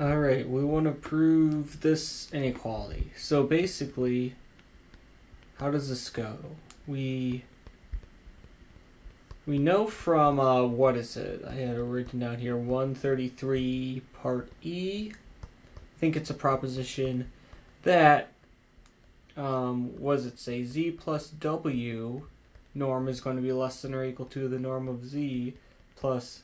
All right, we want to prove this inequality. So basically, how does this go? We we know from uh, what is it? I had it written down here, 133 part E. I think it's a proposition that um, does it say? Z plus W norm is going to be less than or equal to the norm of Z plus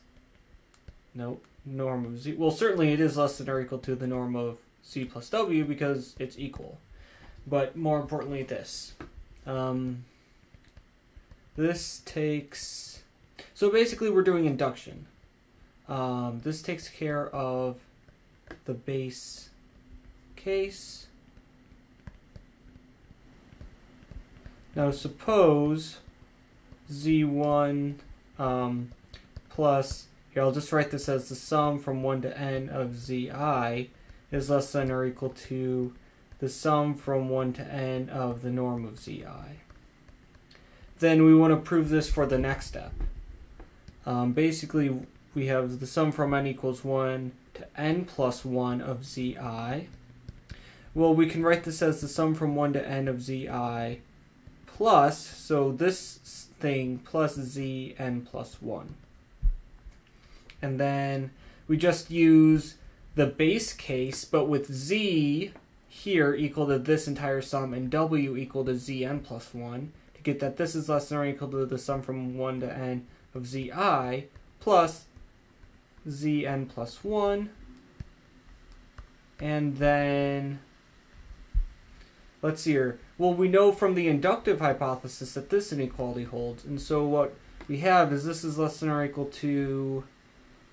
nope norm of z. Well, certainly it is less than or equal to the norm of c plus w because it's equal. But more importantly, this. Um, this takes. So basically, we're doing induction. Um, this takes care of the base case. Now, suppose z1 um, plus here, I'll just write this as the sum from 1 to n of zi is less than or equal to the sum from 1 to n of the norm of zi. Then we want to prove this for the next step. Um, basically, we have the sum from n equals 1 to n plus 1 of zi. Well, we can write this as the sum from 1 to n of zi plus, so this thing plus z n plus 1 and then we just use the base case, but with z here equal to this entire sum and w equal to zn plus 1 to get that this is less than or equal to the sum from 1 to n of zi plus zn plus 1 and then let's see here. Well we know from the inductive hypothesis that this inequality holds. And so what we have is this is less than or equal to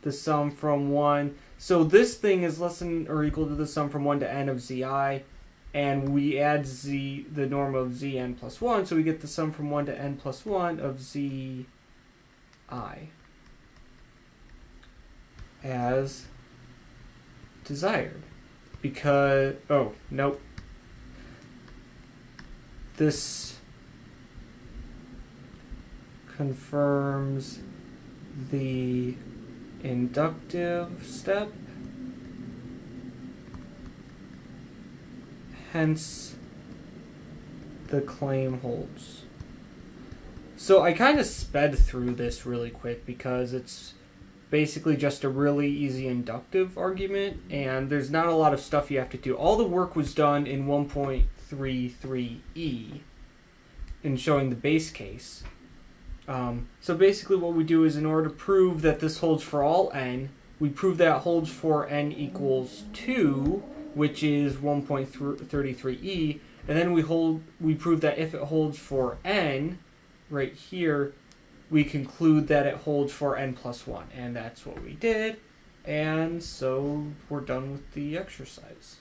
the sum from 1. So this thing is less than or equal to the sum from 1 to n of zi, and we add z, the norm of zn plus 1, so we get the sum from 1 to n plus 1 of zi as desired. Because, oh, nope. This confirms the inductive step. Hence, the claim holds. So I kind of sped through this really quick because it's basically just a really easy inductive argument, and there's not a lot of stuff you have to do. All the work was done in 1.33e in showing the base case. Um, so basically what we do is in order to prove that this holds for all n, we prove that holds for n equals 2, which is 1.33e, and then we hold we prove that if it holds for n, right here, we conclude that it holds for n plus 1, and that's what we did, and so we're done with the exercise.